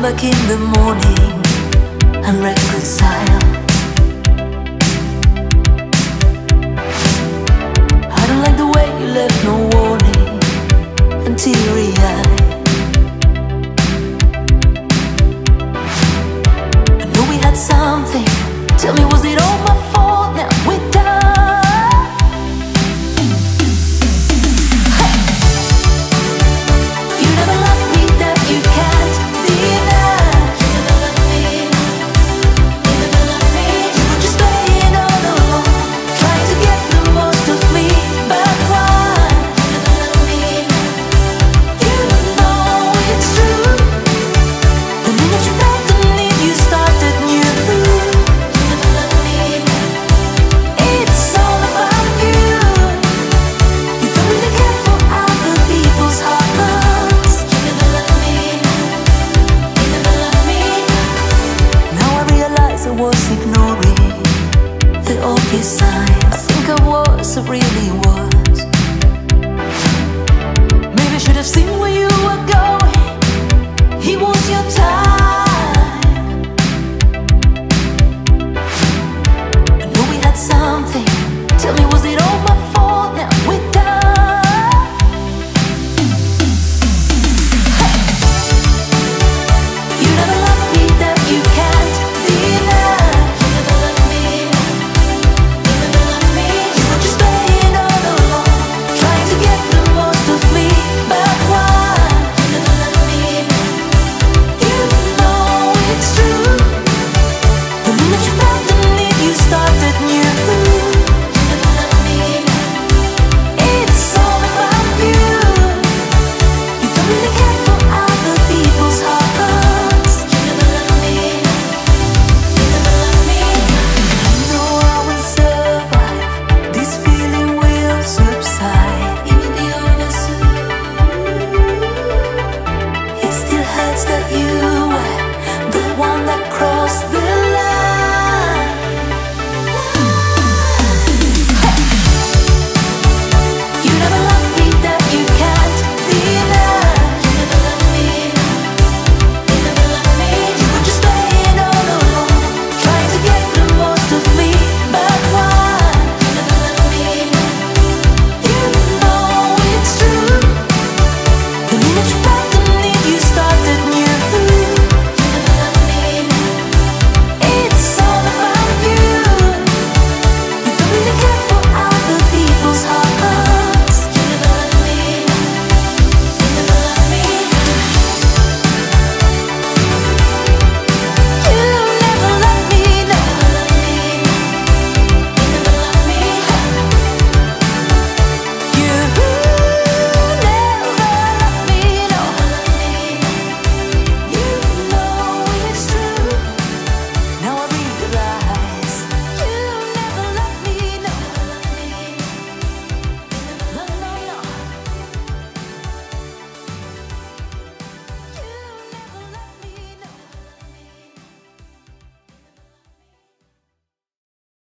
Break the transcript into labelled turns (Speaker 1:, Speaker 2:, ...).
Speaker 1: come back in the morning and reconcile. few signs I think I was really